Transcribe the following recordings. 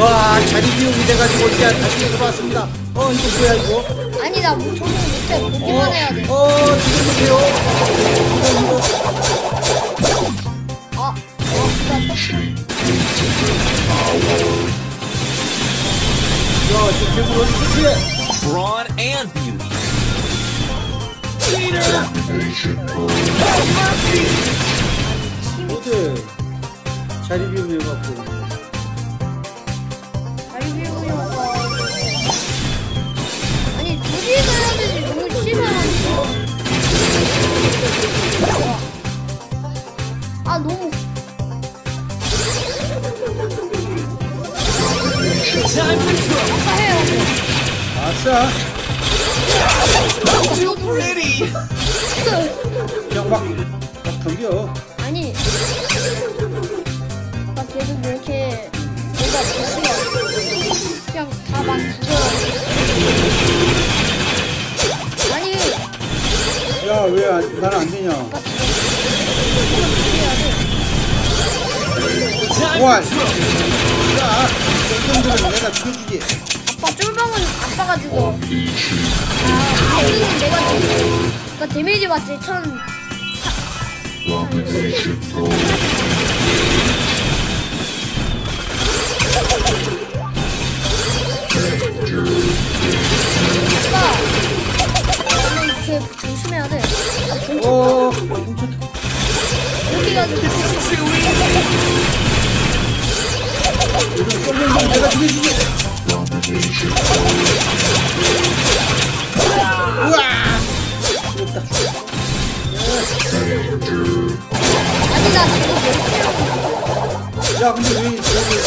와 자리 비움이 돼가지고 이제 다시 들어왔습니다 어 이거 뭐야 이거 아니 나 뭐, 적응 못해 보기만 해야 돼. 어 지금 못해요 이거 이거 아, 아, 나 석. 야 지금 괴물 어디 Brawn and beauty. 어디 자리 비움이 해갖고 아싸 Too pretty. 그냥 막, 막 덤벼 아니. 나 계속 이렇게 내가 보시면 그냥 다막 죽어. 아니. 야왜 나는 안 되냐 아까 죽어. Trouble. 자, 이 정도면 내가 죽여주지 아빠 쫄방은 아빠가 죽어. 아, 아이는 내가 죽어. 나 데미지 맞지? 천. 나는 이렇게 조심해야 돼. 아, 어 훔쳤다 이렇게 해가지고. 이런 쫄면 내가 죽여주지 우와 죽었다 아니, 나 하고 야 근데 왜 여기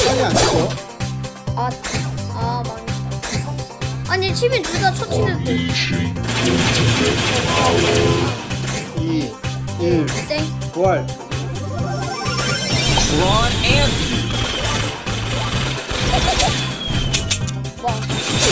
빨리 안 죽어 아, 아, 망했다. 아니, 치민 둘다 처치됐대. 2 1 땡. 부활 and beauty.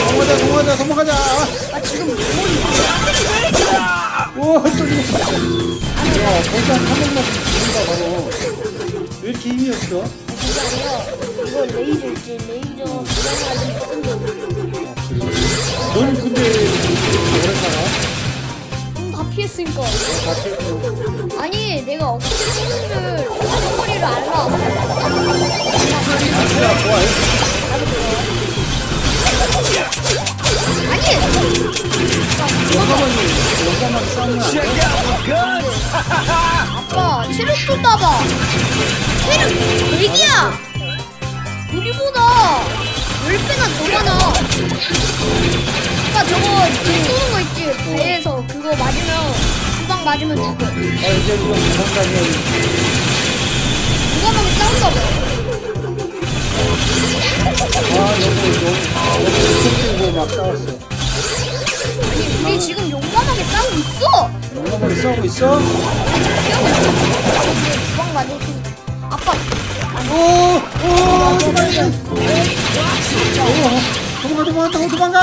도망가자 도망가자 도망가자 아, 지금 뭐, 오또 죽었다 야 벌써 한 번만 죽는다 바로 왜 이렇게 힘이 없어? 그게 아니라, 이거 레이저 있지. 레이저 그냥 넌 근데 왜 이렇게 오래 살아? 다 피했으니까. 다 태우고 아니, 내가 어떻 아빠, 체력 좀 따봐. 체력 100이야! 우리보다 10배나 더 많아. 아빠, 저거 뒤 쏘는 거 있지? 배에서 그거 맞으면, 두방 맞으면 죽어. 아 이제 좀 도망가면 아니, 우리 지금 용감하게 싸우고 있어! 영감만 싸우고 있어? 두방 맞을 수. 아빠, 오 오 도망가 도망가 도망가 도망가 도망가